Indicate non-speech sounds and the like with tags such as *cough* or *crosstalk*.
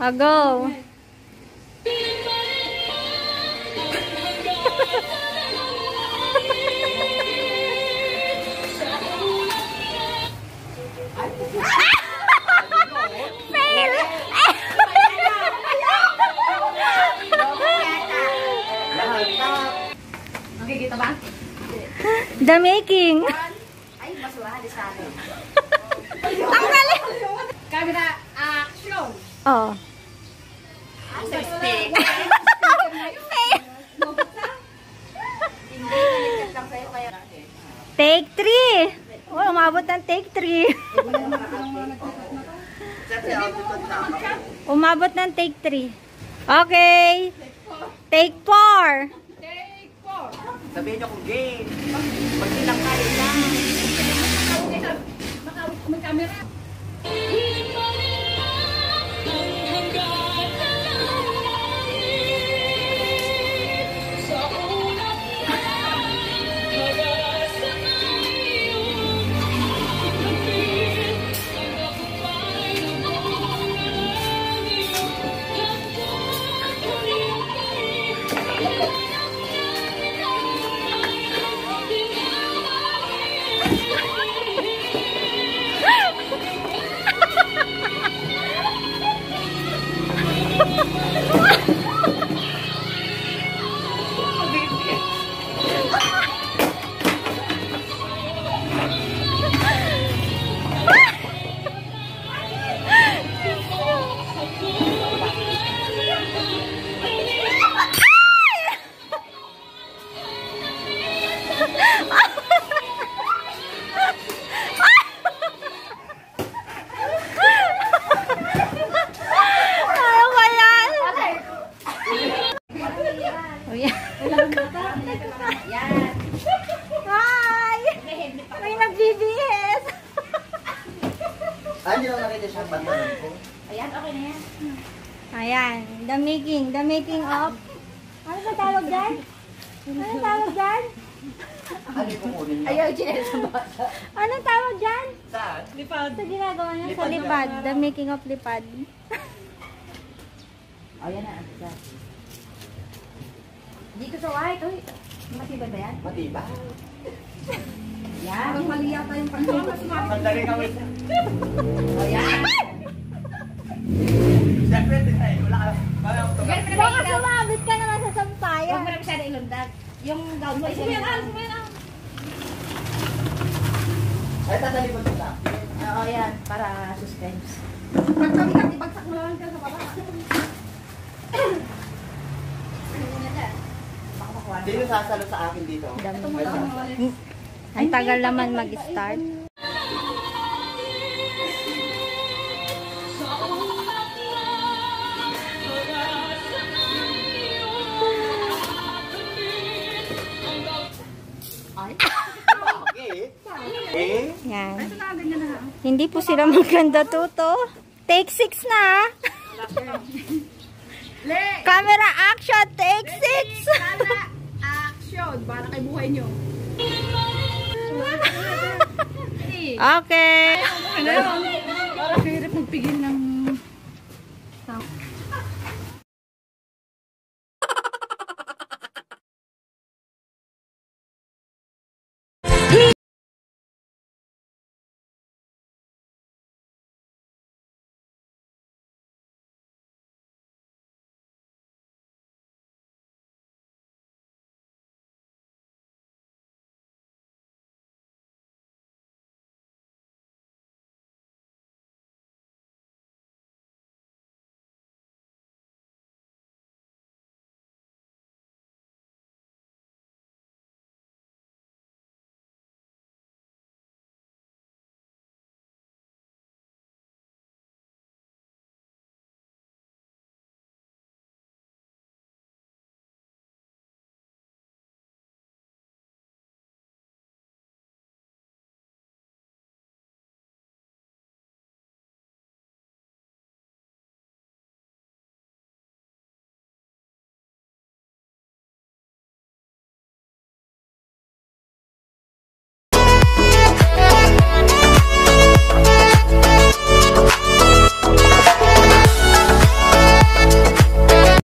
Ah, go. Fail! Nakikita ba? The making. Ay, basurahan sa akin. Ang galing! Camera, action! Oh. *laughs* Take three. Oh, umabot ng take three. *laughs* Umabot ng take three. Okay. Take four. Take four. Sabihin niyo kung game. Pag silang kayo na. Baka may camera. Ano Ah, hindi lang nakita siya bantanan ko. Ayan, okay na yan. Ayan, the making, the making of... Ano ba tawag dyan? Ano tawag dyan? Ano kukunin niyo? Ayaw, chinel sa bata. Anong tawag dyan? Saan? Sa ginagawa niya sa Lipad lipad. The making of lipad. *laughs* Oh, yan na. Yan. Dito sa white. Uy, matibay ba yan? Matiba. Yan. Parang mali yata yung pagkakas. Sandali kami. Oh, yan. Siyempre. Wala ka. Ito. Baka sumabit ka naman sa Huwag sampayan. mo na masyado ilundag. Yung gown mo. Sumayan, sumayan. Ay, tatalipon ko lang. Oo, yan. Para suspense. Pag kami kat, ibagsak mo lang ka sa baba. Baka makuha. Sino sasalo sa akin dito? Dami. Ang tagal naman mag-start. Yan. Hindi po sila maganda tuto. Take six na. Le! Camera action, take six. Camera, action! Para kay buhay nyo. Okay. Para hirap magpigil ng